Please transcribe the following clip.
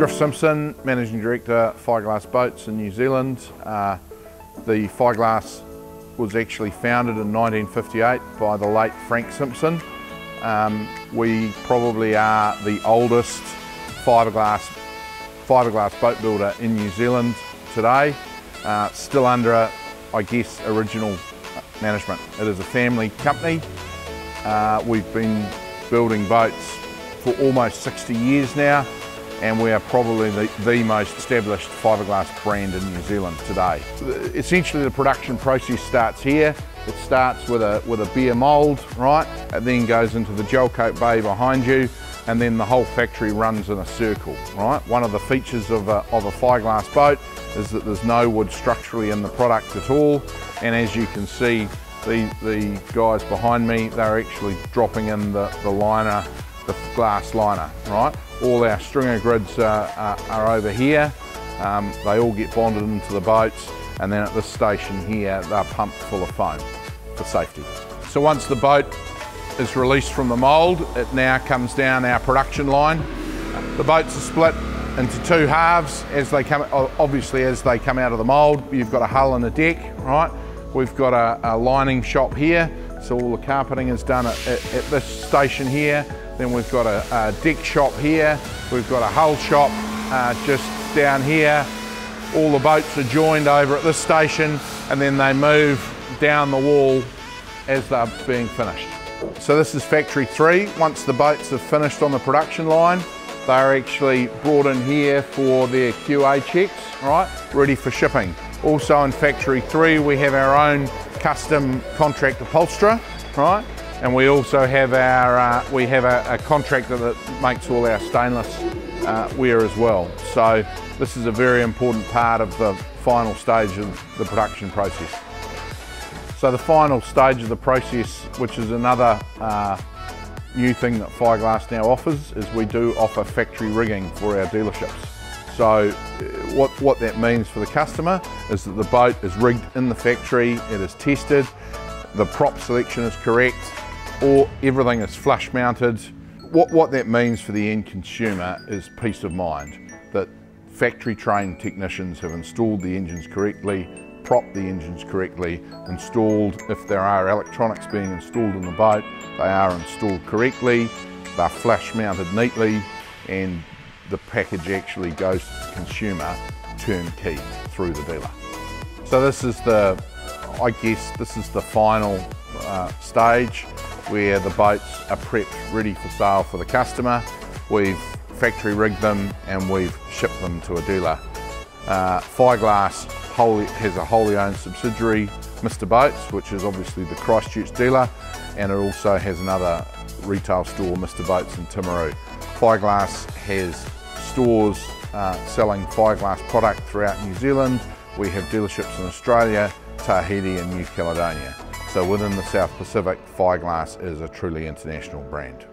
Griff Simpson, Managing Director, Fi-Glass Boats in New Zealand. Uh, the Fi-Glass was actually founded in 1958 by the late Frank Simpson. Um, we probably are the oldest fiberglass, fiberglass boat builder in New Zealand today, uh, still under, I guess, original management. It is a family company. Uh, we've been building boats for almost 60 years now and we are probably the, the, most established fiberglass brand in New Zealand today. Essentially the production process starts here. It starts with a, with a bare mould, right? It then goes into the gel coat bay behind you and then the whole factory runs in a circle, right? One of the features of a, of a fiberglass boat is that there's no wood structurally in the product at all. And as you can see, the, the guys behind me, they're actually dropping in the, the liner, the glass liner, right? All our stringer grids are, are, over here. Um, they all get bonded into the boats and then at this station here, they're pumped full of foam for safety. So once the boat is released from the mould, it now comes down our production line. The boats are split into two halves as they come, obviously as they come out of the mould, you've got a hull and a deck, right? We've got a, a lining shop here, so all the carpeting is done at, at, at this station here. Then we've got a, a, deck shop here. We've got a hull shop uh, just down here. All the boats are joined over at this station and then they move down the wall as they're being finished. So this is factory three. Once the boats have finished on the production line, they're actually brought in here for their QA checks, right? Ready for shipping. Also in factory three, we have our own custom contract upholsterer, right? And we also have our, uh, we have a, a, contractor that makes all our stainless uh, wear as well. So this is a very important part of the final stage of the production process. So the final stage of the process, which is another uh, new thing that Fi-Glass now offers, is we do offer factory rigging for our dealerships. So uh, what, what that means for the customer is that the boat is rigged in the factory, it is tested, the prop selection is correct, or everything is flush mounted. What, what that means for the end consumer is peace of mind, that factory trained technicians have installed the engines correctly, propped the engines correctly, installed, if there are electronics being installed in the boat, they are installed correctly, they're flush mounted neatly, and the package actually goes to the consumer turnkey through the dealer. So this is the, I guess, this is the final uh, stage where the boats are prepped ready for sale for the customer. We've factory rigged them and we've shipped them to a dealer. Uh, Fi-Glass wholly, has a wholly owned subsidiary, Mr Boats, which is obviously the Christchurch dealer, and it also has another retail store, Mr Boats in Timaru. Fi-Glass has stores uh, selling Fi-Glass product throughout New Zealand. We have dealerships in Australia, Tahiti and New Caledonia. So within the South Pacific, Fi-Glass is a truly international brand.